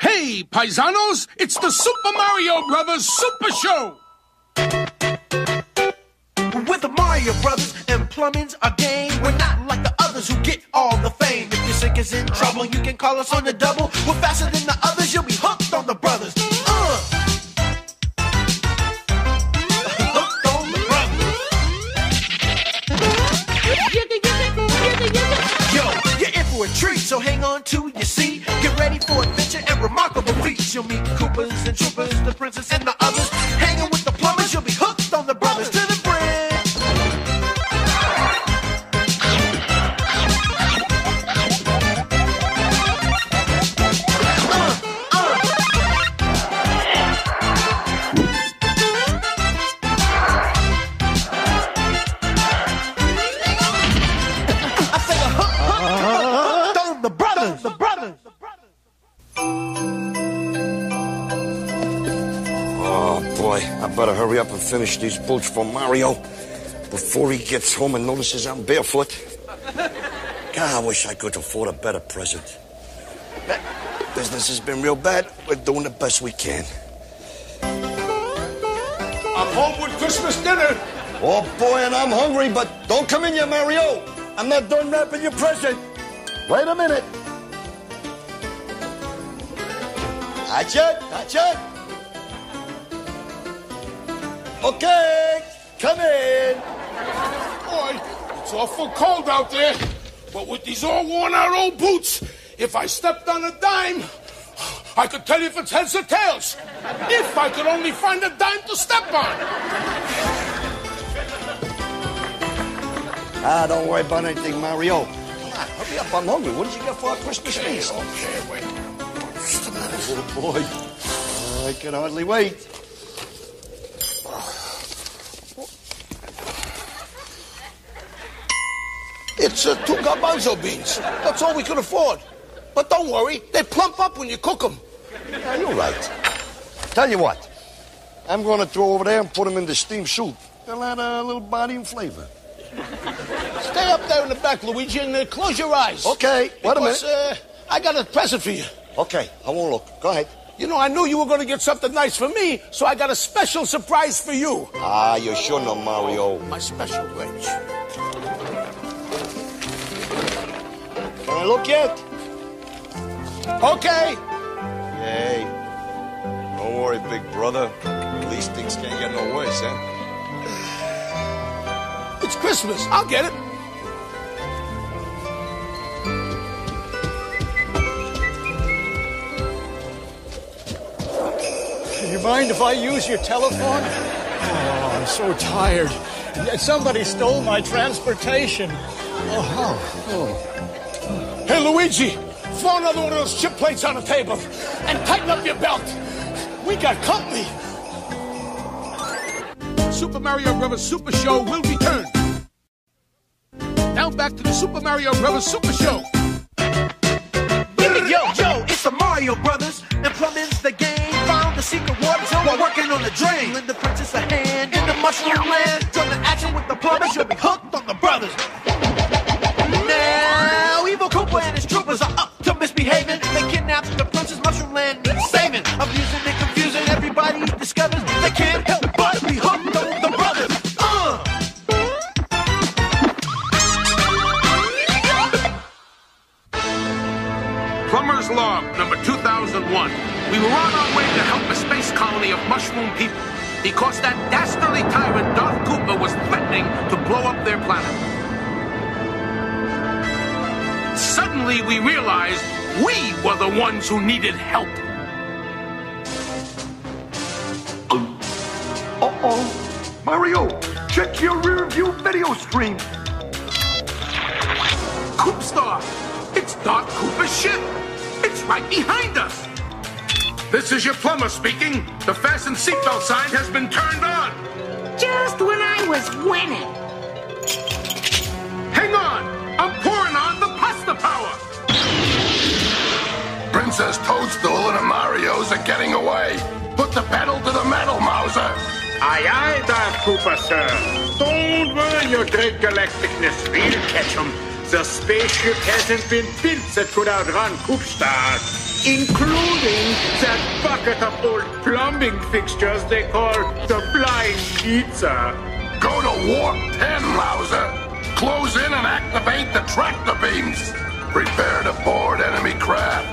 Hey, paisanos, it's the Super Mario Brothers Super Show! With the Mario Brothers and plumbing's our game. We're not like the others who get all the fame. If your sink is in trouble, you can call us on the double. We're faster than the others, you'll be hooked on the brothers. For a treat, so hang on to your seat. Get ready for adventure and remarkable feats. You'll meet Koopas and Troopers, the princess and the others. Finish these boots for Mario before he gets home and notices I'm barefoot. God, I wish I could afford a better present. Business has been real bad. We're doing the best we can. I'm home with Christmas dinner. Oh boy, and I'm hungry, but don't come in yet, Mario. I'm not done wrapping your present. Wait a minute. Not yet. Okay, come in. Boy, it's awful cold out there. But with these all worn out old boots, if I stepped on a dime, I could tell you if it's heads or tails. If I could only find a dime to step on. Ah, don't worry about anything, Mario. Come on, hurry up. I'm hungry. What did you get for our Christmas feast? Okay, wait. Just a minute. Oh, boy. I can hardly wait. It's uh, two garbanzo beans. That's all we could afford. But don't worry, they plump up when you cook them. Yeah, you're right. Tell you what. I'm going to throw over there and put them in the steamed soup. They'll add a little body and flavor. Stay up there in the back, Luigi, and uh, close your eyes. Okay, wait a minute. Uh, I got a present for you. Okay, I won't look. Go ahead. You know, I knew you were going to get something nice for me, so I got a special surprise for you. Ah, you sure know, Mario. My special wrench. I look yet? Okay. Yay. Don't worry, big brother. At least things can't get no worse, huh? Eh? It's Christmas. I'll get it. Do you mind if I use your telephone? Oh, I'm so tired. Somebody stole my transportation. Oh, oh. Hey, Luigi, throw another one of those chip plates on the table and tighten up your belt. We got company. Super Mario Brothers Super Show will return. Now back to the Super Mario Brothers Super Show. Yo, yo, it's the Mario Brothers, and plumbing's the game. Found the secret water zone while working on the drain. Lend the princess a hand in the mushroom land. Join the action with the plumbers, you'll be hooked on the brothers. We were on our way to help a space colony of mushroom people because that dastardly tyrant Darth Koopa was threatening to blow up their planet. Suddenly, we realized we were the ones who needed help. Um, uh-oh. Mario, check your rear view video screen. Koopstar! It's Darth Koopa's ship! It's right behind us! This is your plumber speaking. The fasten seatbelt sign has been turned on. Just when I was winning. Hang on! I'm pouring on the pasta power! Princess Toadstool and the Marios are getting away. Put the pedal to the metal, Mouser. Aye, aye, Darth Koopa, sir. Don't worry your great galacticness. We'll catch 'em. The spaceship hasn't been built that could outrun Koopstar, including that bucket of old plumbing fixtures they call the Flying Pizza. Go to Warp 10, Mouser. Close in and activate the tractor beams. Prepare to board enemy craft.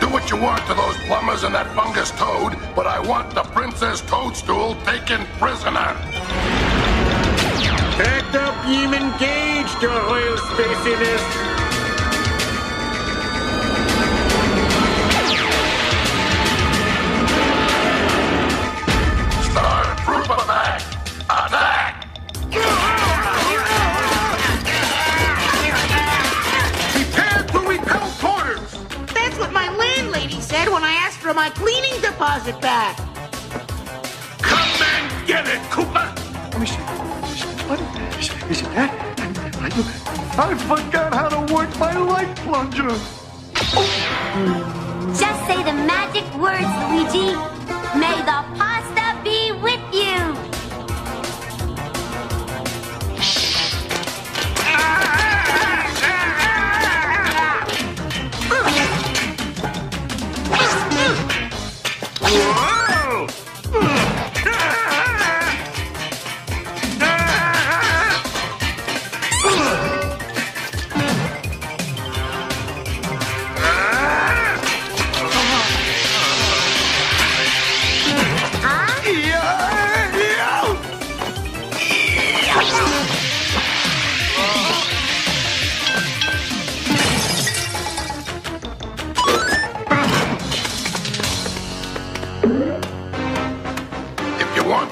Do what you want to those plumbers and that fungus toad, but I want the Princess Toadstool taken prisoner. Tractor beam engaged, your royal spaciness. Star Trooper back. Attack! I, forgot how to work my light plunger. Just say the magic words, Luigi. May the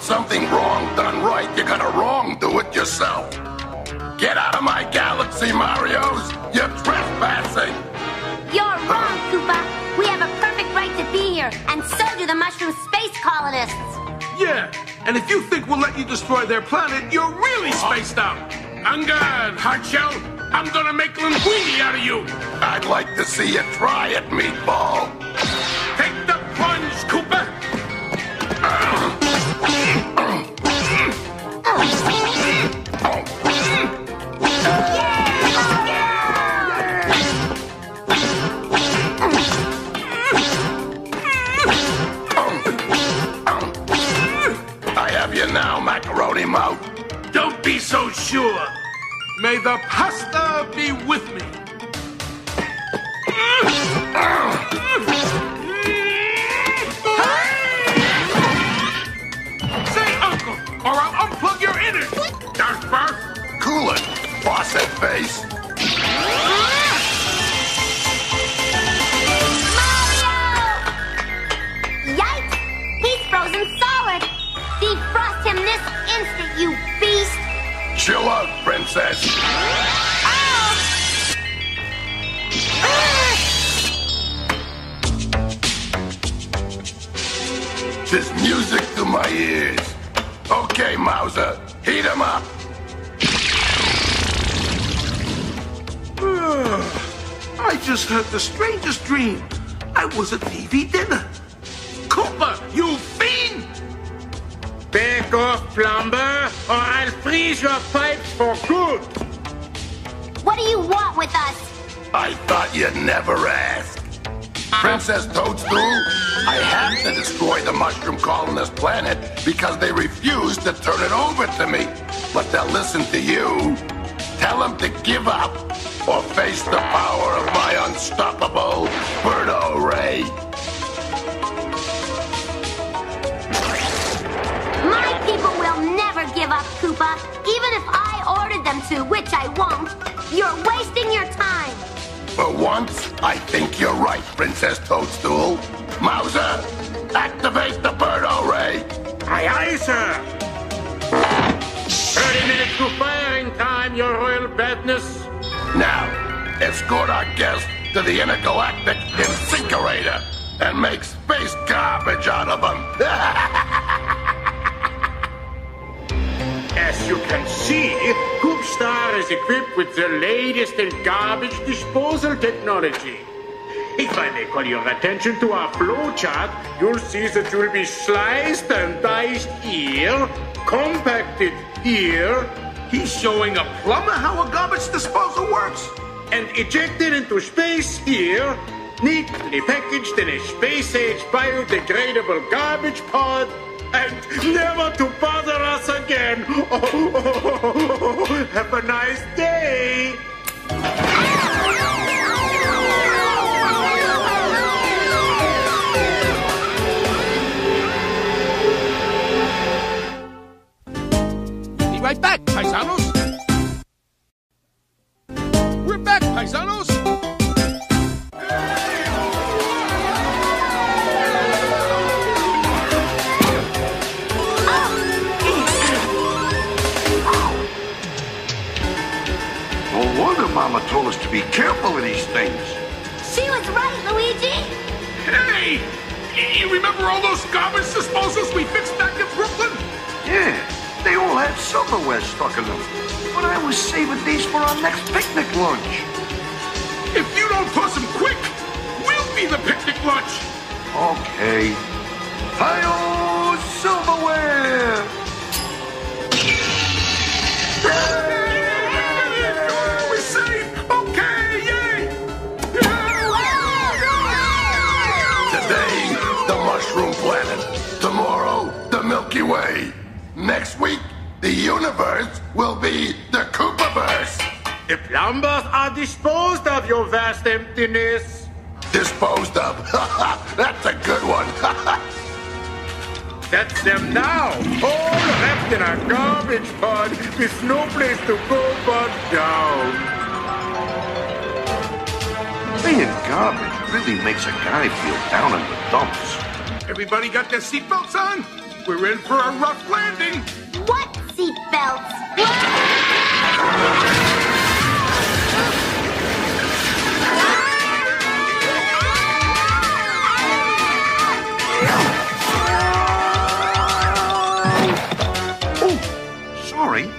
something wrong done right, you gotta wrong do it yourself. Get out of my galaxy, Marios! You're trespassing! You're wrong, Koopa. We have a perfect right to be here, and so do the mushroom space colonists. Yeah, and if you think we'll let you destroy their planet, you're really spaced out. On guard, Hardshell. I'm gonna make linguine out of you. I'd like to see you try it, meatball. So sure. May the pasta be with me. Say uncle, or I'll unplug your. Darth Barth. Cool it, faucet face. Out, princess. This music to my ears. Okay, Mouser, heat 'em up. I just had the strangest dream. I was at TV dinner. Koopa, you fiend! Back off, plumber, or I'll freeze your pipes for good. What do you want with us? I thought you'd never ask. Princess Toadstool, I have to destroy the mushroom colonist planet because they refuse to turn it over to me. But they'll listen to you. Tell them to give up or face the power of my unstoppable For once, I think you're right, Princess Toadstool. Mouser, activate the Birdo Ray. Aye, aye, sir. 30 minutes to firing time, your royal badness. Now, escort our guest to the intergalactic incinerator and make space garbage out of him. As you can see, Koopstar is equipped with the latest in garbage disposal technology. If I may call your attention to our flowchart, you'll see that you'll be sliced and diced here, compacted here, He's showing a plumber how a garbage disposal works. And ejected into space here, neatly packaged in a space-age biodegradable garbage pod, and never to bother us again. Oh, oh, oh, have a nice day. Saving these for our next picnic lunch. If you don't toss them quick, we'll be the picnic lunch. Okay. Hi-yo, silverware! We're safe. Okay, yay! Today, the Mushroom Planet. Tomorrow, the Milky Way. Next week, the universe will be the Koopaverse. The plumbers are disposed of, your vast emptiness. Disposed of. That's a good one. That's them now, all wrapped in a garbage pod with no place to go but down. Being garbage really makes a guy feel down in the dumps. Everybody got their seatbelts on? We're in for a rough landing. What seatbelts? Sorry. Next time you send us through space in a garbage pod, Mario, make sure it has seatbelts. Sorry.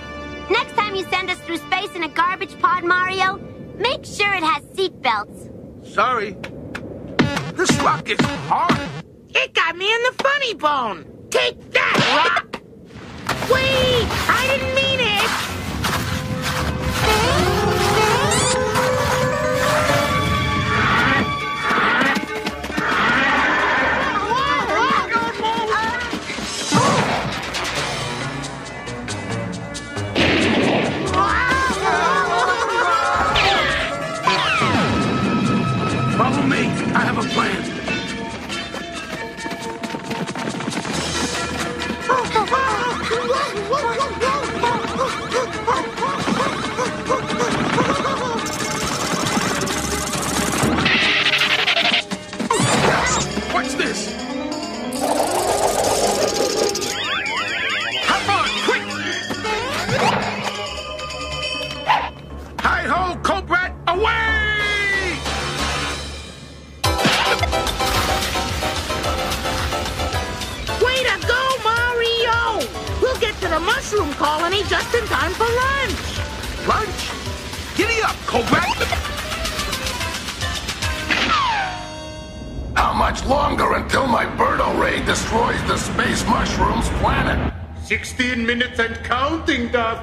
Next time you send us through space in a garbage pod, Mario, make sure it has seat belts. Sorry. This rock is hard. It got me in the funny bone. Take that, rock. Wait, I didn't mean it.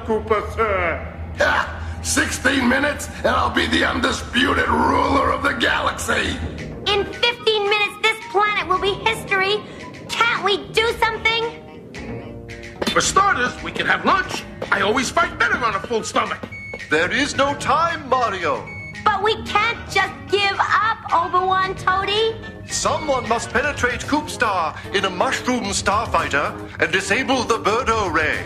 Koopa, sir. Ha! 16 minutes, and I'll be the undisputed ruler of the galaxy. In 15 minutes, this planet will be history. Can't we do something? For starters, we can have lunch. I always fight better on a full stomach. There is no time, Mario. But we can't just give up, Obi-Wan Toady. Someone must penetrate Koopstar in a mushroom starfighter and disable the Birdo Ray.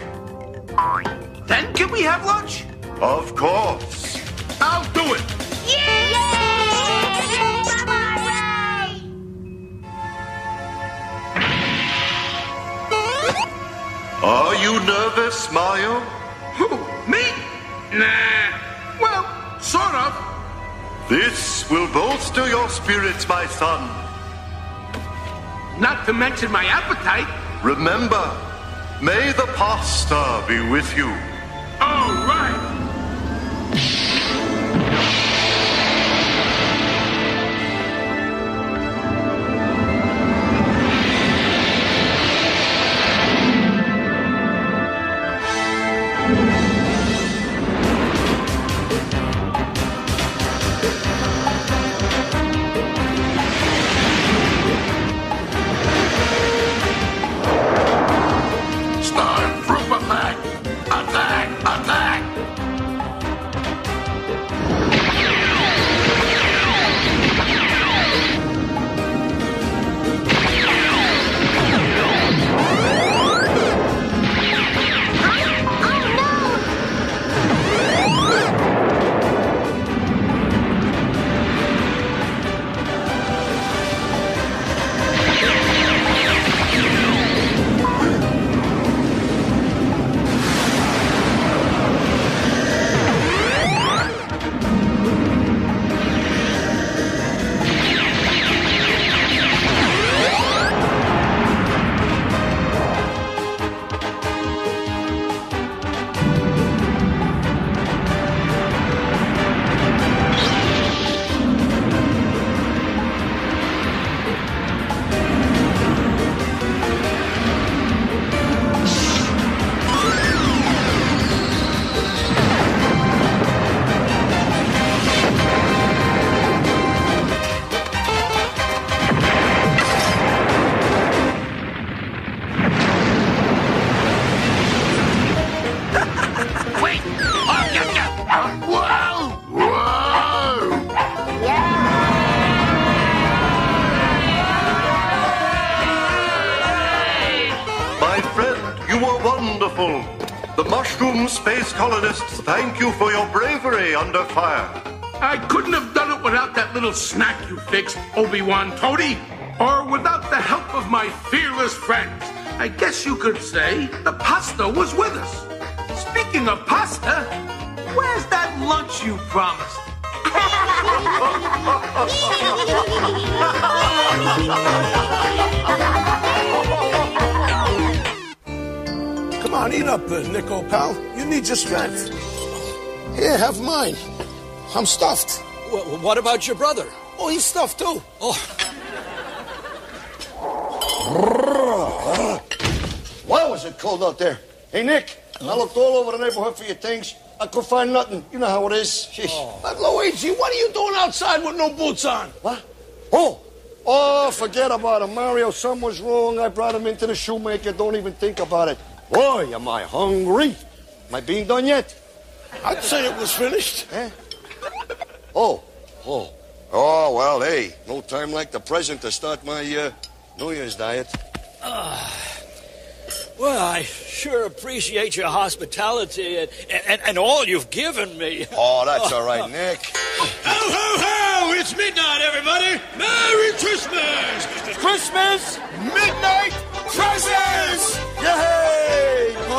Then can we have lunch? Of course. I'll do it. Yay! Are you nervous, Mario? Who? Me? Nah. Well, sort of. This will bolster your spirits, my son. Not to mention my appetite. Remember, may the pasta be with you. Colonists thank you for your bravery under fire. I couldn't have done it without that little snack you fixed, Obi-Wan Toady, or without the help of my fearless friends. I guess you could say the pasta was with us. Speaking of pasta, where's that lunch you promised? Come on, eat up, uh, Nico, pal. You need your strength. Here, have mine. I'm stuffed. Wh- what about your brother? Oh, he's stuffed too. Oh, Why was it cold out there? Hey, Nick, I looked all over the neighborhood for your things. I could find nothing. You know how it is. Sheesh. Oh. But Luigi, what are you doing outside with no boots on? What? Oh! Oh, forget about it, Mario. Something was wrong. I brought him into the shoemaker. Don't even think about it. Boy, am I hungry. Am I being done yet? I'd say it was finished. Eh? Oh, oh. Oh, well, hey, no time like the present to start my uh, New Year's diet. well, I sure appreciate your hospitality and, and, and all you've given me. Oh, that's all right, Nick. Ho, ho, ho! It's midnight, everybody! Merry Christmas! Christmas! Midnight presents! Yay!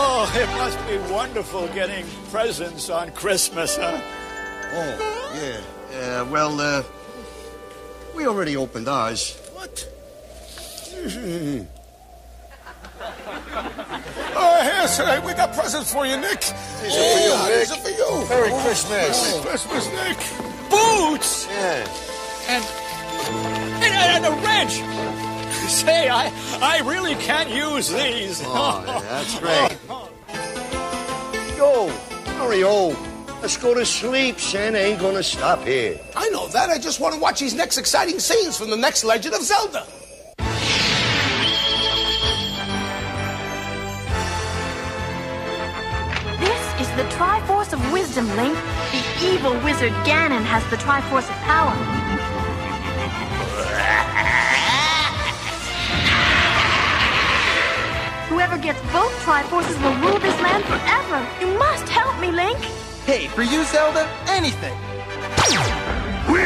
Oh, it must be wonderful getting presents on Christmas, huh? Oh, yeah. Yeah, well, uh, we already opened ours. What? Oh, here, today we got presents for you, Nick. These are for you, Nick. These are for you. Merry Christmas. Merry Christmas, Nick. Boots! Yeah. And, and, and a wrench! Say, I, I really can't use these. Oh, yeah, that's great. Yo, oh. Mario, oh. let's go to sleep. Santa ain't gonna stop here. I know that. I just want to watch these next exciting scenes from the next Legend of Zelda. This is the Triforce of Wisdom, Link. The evil wizard Ganon has the Triforce of Power. Whoever gets both Triforces will rule this land for you, Zelda, anything. We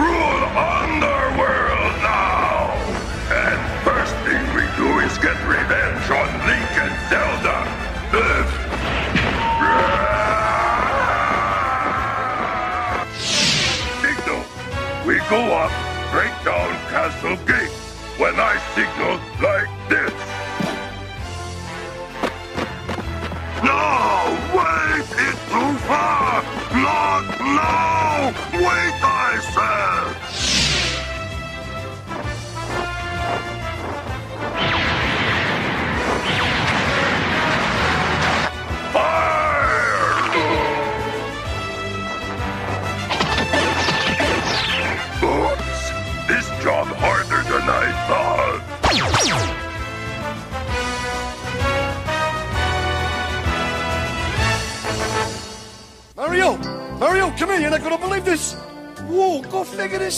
rule Underworld now! And first thing we do is get revenge on Link and Zelda! Signal! We go up, break down Castle Gate. When I signal Now! Wait, I said!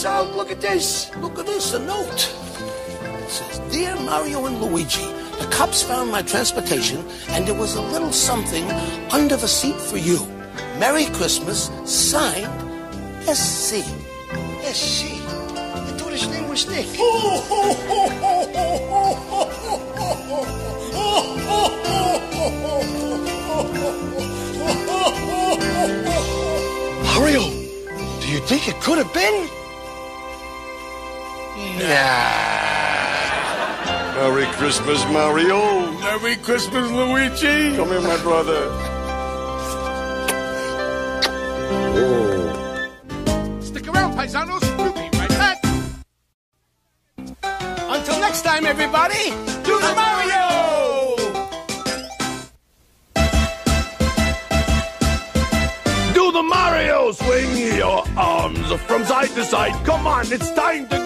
Out. Look at this. Look at this, a note. It says, Dear Mario and Luigi, the cops found my transportation and there was a little something under the seat for you. Merry Christmas, signed SC. SC. I thought his name was Nick. Mario, do you think it could have been? Merry Christmas, Mario. Merry Christmas, Luigi. Come here, my brother. Oh. Stick around, paisanos. We'll be right back. Until next time, everybody, do the Mario! Do the Mario! Swing your arms from side to side. Come on, it's time to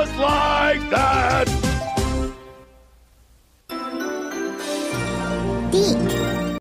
like that.